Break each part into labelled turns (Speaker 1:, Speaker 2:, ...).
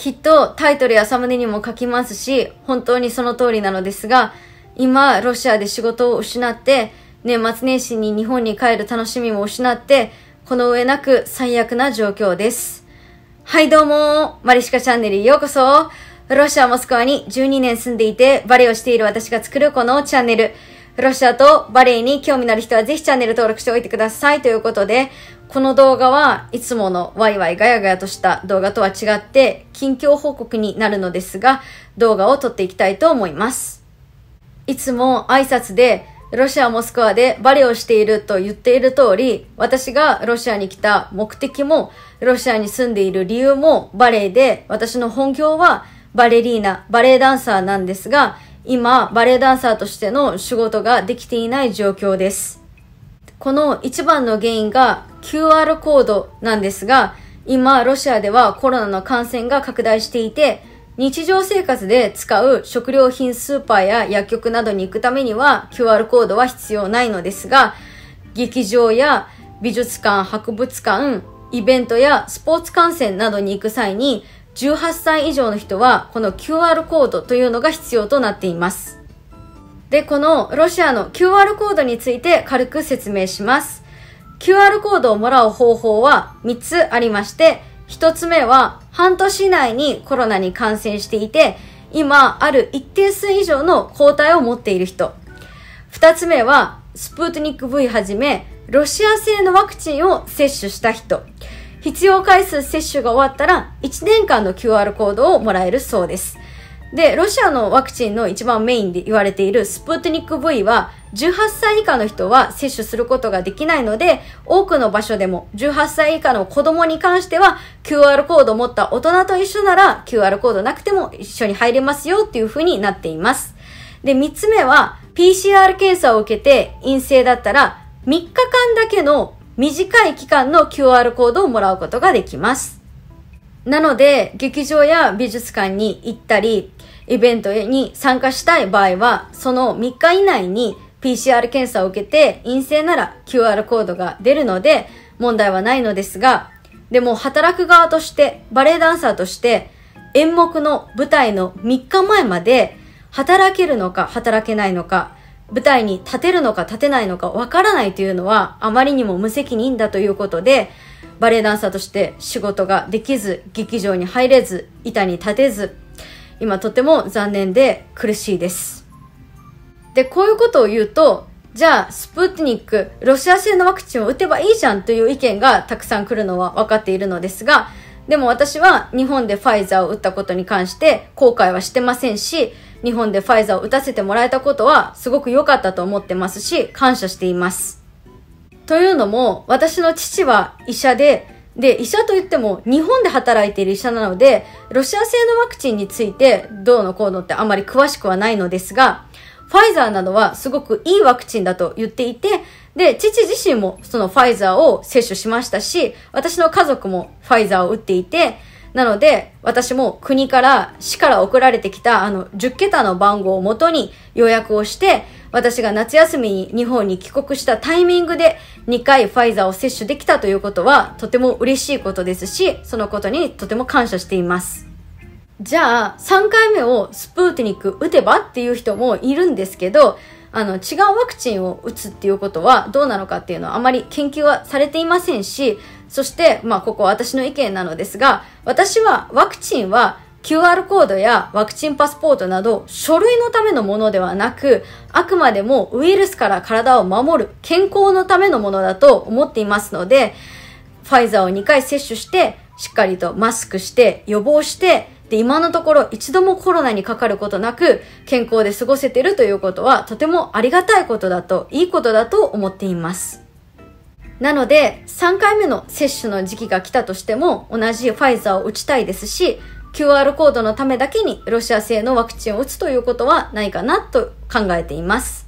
Speaker 1: きっとタイトルやサムネにも書きますし、本当にその通りなのですが、今、ロシアで仕事を失って、年末年始に日本に帰る楽しみも失って、この上なく最悪な状況です。はいどうも、マリシカチャンネルへようこそ。ロシア・モスクワに12年住んでいてバレエをしている私が作るこのチャンネル。ロシアとバレエに興味のある人はぜひチャンネル登録しておいてくださいということで、この動画はいつものワイワイガヤガヤとした動画とは違って近況報告になるのですが、動画を撮っていきたいと思います。いつも挨拶でロシア・モスクワでバレエをしていると言っている通り、私がロシアに来た目的も、ロシアに住んでいる理由もバレエで、私の本業はバレリーナ、バレエダンサーなんですが、今、バレエダンサーとしての仕事ができていない状況です。この一番の原因が QR コードなんですが、今、ロシアではコロナの感染が拡大していて、日常生活で使う食料品スーパーや薬局などに行くためには QR コードは必要ないのですが、劇場や美術館、博物館、イベントやスポーツ観戦などに行く際に18歳以上の人はこの QR コードというのが必要となっています。で、このロシアの QR コードについて軽く説明します。QR コードをもらう方法は3つありまして、1つ目は半年以内にコロナに感染していて、今ある一定数以上の抗体を持っている人。2つ目はスプートニック V はじめ、ロシア製のワクチンを接種した人。必要回数接種が終わったら1年間の QR コードをもらえるそうです。で、ロシアのワクチンの一番メインで言われているスプートニック V は18歳以下の人は接種することができないので、多くの場所でも18歳以下の子供に関しては QR コードを持った大人と一緒なら QR コードなくても一緒に入れますよっていう風になっています。で、3つ目は PCR 検査を受けて陰性だったら3日間だけの短い期間の QR コードをもらうことができます。なので、劇場や美術館に行ったり、イベントに参加したい場合は、その3日以内に PCR 検査を受けて陰性なら QR コードが出るので問題はないのですが、でも働く側として、バレエダンサーとして、演目の舞台の3日前まで働けるのか働けないのか、舞台に立てるのか立てないのかわからないというのはあまりにも無責任だということで、バレエダンサーとして仕事ができず、劇場に入れず、板に立てず、今とても残念で苦しいです。で、こういうことを言うと、じゃあ、スプートニック、ロシア製のワクチンを打てばいいじゃんという意見がたくさん来るのは分かっているのですが、でも私は日本でファイザーを打ったことに関して後悔はしてませんし、日本でファイザーを打たせてもらえたことはすごく良かったと思ってますし、感謝しています。というのも、私の父は医者で、で、医者といっても日本で働いている医者なので、ロシア製のワクチンについてどうのこうのってあまり詳しくはないのですが、ファイザーなどはすごくいいワクチンだと言っていて、で、父自身もそのファイザーを接種しましたし、私の家族もファイザーを打っていて、なので、私も国から市から送られてきたあの10桁の番号をもとに予約をして、私が夏休みに日本に帰国したタイミングで2回ファイザーを接種できたということはとても嬉しいことですし、そのことにとても感謝しています。じゃあ、3回目をスプーテニック打てばっていう人もいるんですけど、あの、違うワクチンを打つっていうことはどうなのかっていうのはあまり研究はされていませんし、そして、まあ、ここ私の意見なのですが、私はワクチンは QR コードやワクチンパスポートなど書類のためのものではなく、あくまでもウイルスから体を守る健康のためのものだと思っていますので、ファイザーを2回接種して、しっかりとマスクして、予防して、で、今のところ一度もコロナにかかることなく健康で過ごせてるということはとてもありがたいことだと、いいことだと思っています。なので、3回目の接種の時期が来たとしても同じファイザーを打ちたいですし、QR コードのためだけにロシア製のワクチンを打つということはないかなと考えています。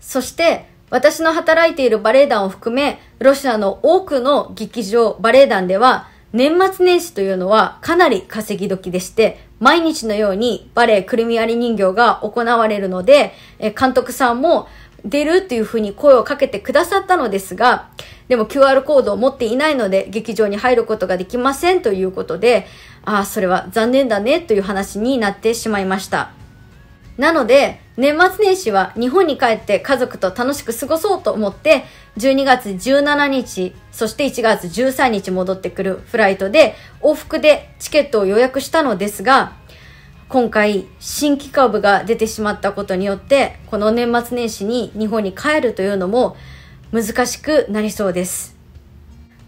Speaker 1: そして、私の働いているバレエ団を含め、ロシアの多くの劇場、バレエ団では、年末年始というのはかなり稼ぎ時でして、毎日のようにバレエくるみ割り人形が行われるので、監督さんも出るっていうふうに声をかけてくださったのですが、でも QR コードを持っていないので劇場に入ることができませんということで、ああ、それは残念だねという話になってしまいました。なので、年末年始は日本に帰って家族と楽しく過ごそうと思って、12月17日、そして1月13日戻ってくるフライトで往復でチケットを予約したのですが、今回新規株が出てしまったことによって、この年末年始に日本に帰るというのも難しくなりそうです。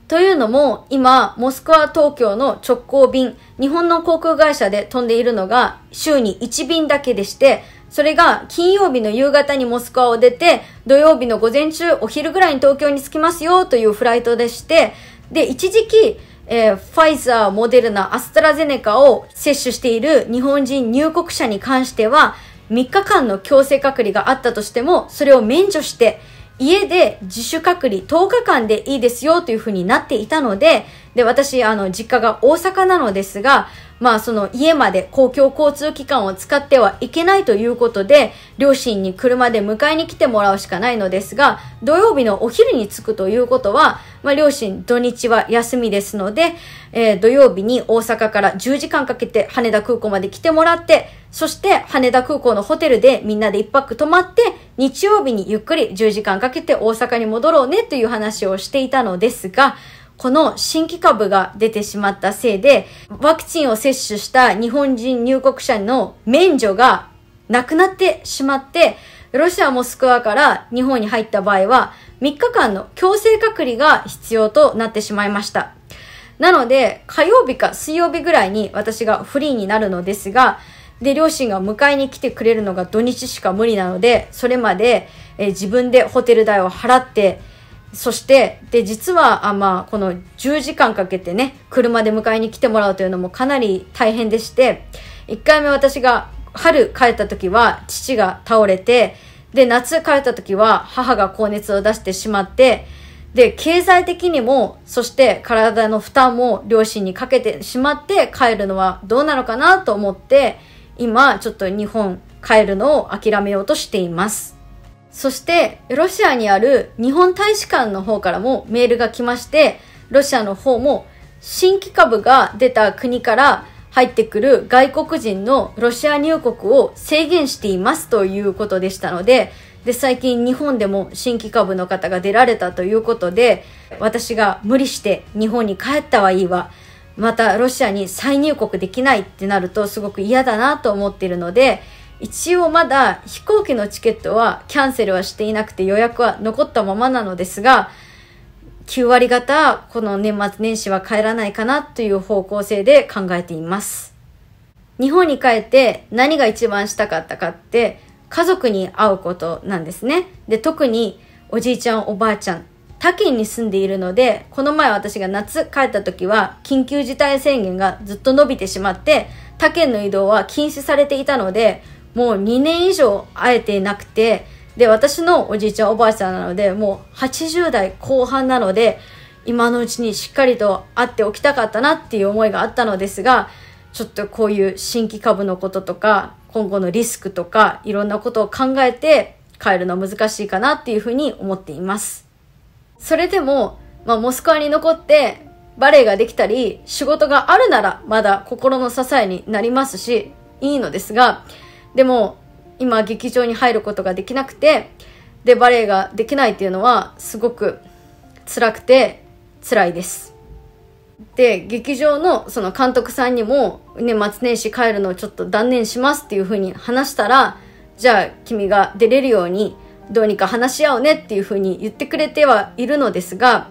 Speaker 1: というのも、今、モスクワ東京の直行便、日本の航空会社で飛んでいるのが週に1便だけでして、それが金曜日の夕方にモスクワを出て、土曜日の午前中、お昼ぐらいに東京に着きますよというフライトでして、で、一時期、えー、ファイザー、モデルナ、アストラゼネカを接種している日本人入国者に関しては、3日間の強制隔離があったとしても、それを免除して、家で自主隔離10日間でいいですよというふうになっていたので、で、私、あの、実家が大阪なのですが、まあその家まで公共交通機関を使ってはいけないということで、両親に車で迎えに来てもらうしかないのですが、土曜日のお昼に着くということは、まあ両親土日は休みですので、えー、土曜日に大阪から10時間かけて羽田空港まで来てもらって、そして羽田空港のホテルでみんなで一泊泊まって、日曜日にゆっくり10時間かけて大阪に戻ろうねという話をしていたのですが、この新規株が出てしまったせいで、ワクチンを接種した日本人入国者の免除がなくなってしまって、ロシア・モスクワから日本に入った場合は、3日間の強制隔離が必要となってしまいました。なので、火曜日か水曜日ぐらいに私がフリーになるのですが、で、両親が迎えに来てくれるのが土日しか無理なので、それまで、え自分でホテル代を払って、そして、で、実は、あまあ、この10時間かけてね、車で迎えに来てもらうというのもかなり大変でして、1回目私が春帰った時は父が倒れて、で、夏帰った時は母が高熱を出してしまって、で、経済的にも、そして体の負担も両親にかけてしまって帰るのはどうなのかなと思って、今、ちょっと日本帰るのを諦めようとしています。そして、ロシアにある日本大使館の方からもメールが来まして、ロシアの方も新規株が出た国から入ってくる外国人のロシア入国を制限していますということでしたので、で、最近日本でも新規株の方が出られたということで、私が無理して日本に帰ったはいいわ。またロシアに再入国できないってなるとすごく嫌だなと思っているので、一応まだ飛行機のチケットはキャンセルはしていなくて予約は残ったままなのですが、9割方この年末年始は帰らないかなという方向性で考えています。日本に帰って何が一番したかったかって家族に会うことなんですね。で、特におじいちゃんおばあちゃん、他県に住んでいるので、この前私が夏帰った時は緊急事態宣言がずっと伸びてしまって、他県の移動は禁止されていたので、もう2年以上会えていなくて、で、私のおじいちゃんおばあちゃんなので、もう80代後半なので、今のうちにしっかりと会っておきたかったなっていう思いがあったのですが、ちょっとこういう新規株のこととか、今後のリスクとか、いろんなことを考えて帰るの難しいかなっていうふうに思っています。それでも、まあ、モスクワに残ってバレエができたり、仕事があるならまだ心の支えになりますし、いいのですが、でも、今劇場に入ることができなくて、で、バレエができないっていうのはすごく辛くて辛いです。で、劇場のその監督さんにも、年末年始帰るのをちょっと断念しますっていう風に話したら、じゃあ君が出れるようにどうにか話し合おうねっていう風に言ってくれてはいるのですが、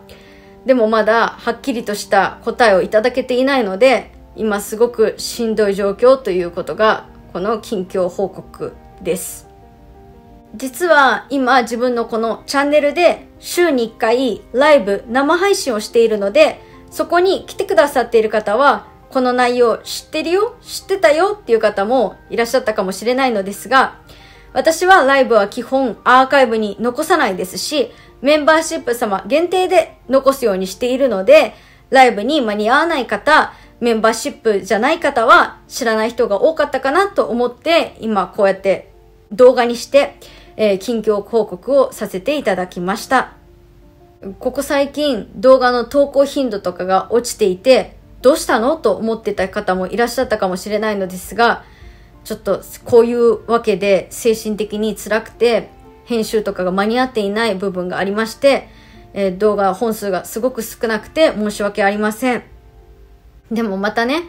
Speaker 1: でもまだはっきりとした答えをいただけていないので、今すごくしんどい状況ということがこの近況報告です。実は今自分のこのチャンネルで週に1回ライブ生配信をしているのでそこに来てくださっている方はこの内容知ってるよ知ってたよっていう方もいらっしゃったかもしれないのですが私はライブは基本アーカイブに残さないですしメンバーシップ様限定で残すようにしているのでライブに間に合わない方メンバーシップじゃない方は知らない人が多かったかなと思って今こうやって動画にして、えー、近況報告をさせていただきました。ここ最近動画の投稿頻度とかが落ちていてどうしたのと思ってた方もいらっしゃったかもしれないのですが、ちょっとこういうわけで精神的に辛くて、編集とかが間に合っていない部分がありまして、えー、動画本数がすごく少なくて申し訳ありません。でもまたね、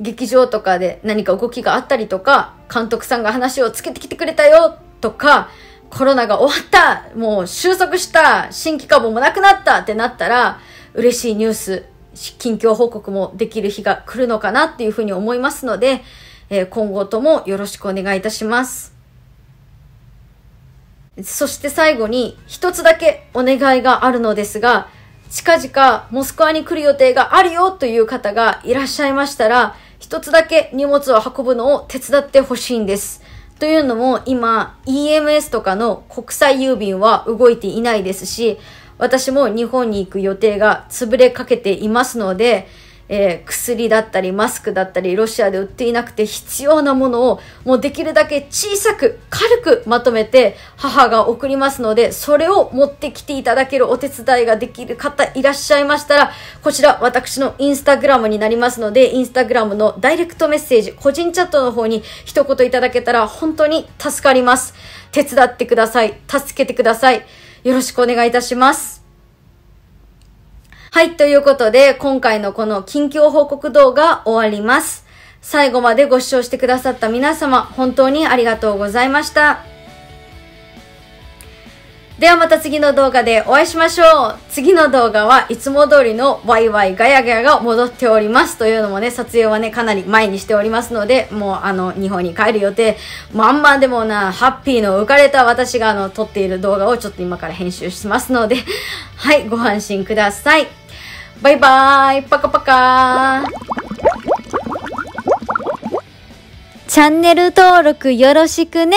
Speaker 1: 劇場とかで何か動きがあったりとか、監督さんが話をつけてきてくれたよとか、コロナが終わったもう収束した新規株もなくなったってなったら、嬉しいニュース、近況報告もできる日が来るのかなっていうふうに思いますので、えー、今後ともよろしくお願いいたします。そして最後に一つだけお願いがあるのですが、近々モスクワに来る予定があるよという方がいらっしゃいましたら、一つだけ荷物を運ぶのを手伝ってほしいんです。というのも今 EMS とかの国際郵便は動いていないですし、私も日本に行く予定が潰れかけていますので、えー、薬だったりマスクだったりロシアで売っていなくて必要なものをもうできるだけ小さく軽くまとめて母が送りますのでそれを持ってきていただけるお手伝いができる方いらっしゃいましたらこちら私のインスタグラムになりますのでインスタグラムのダイレクトメッセージ個人チャットの方に一言いただけたら本当に助かります。手伝ってください。助けてください。よろしくお願いいたします。はい、ということで、今回のこの近況報告動画終わります。最後までご視聴してくださった皆様、本当にありがとうございました。ではまた次の動画でお会いしましょう。次の動画はいつも通りのワイワイガヤガヤが戻っております。というのもね、撮影はね、かなり前にしておりますので、もうあの、日本に帰る予定、まんまでもな、ハッピーの浮かれた私があの、撮っている動画をちょっと今から編集しますので、はい、ご安心ください。バイバーイパカパカチャンネル登録よろしくね。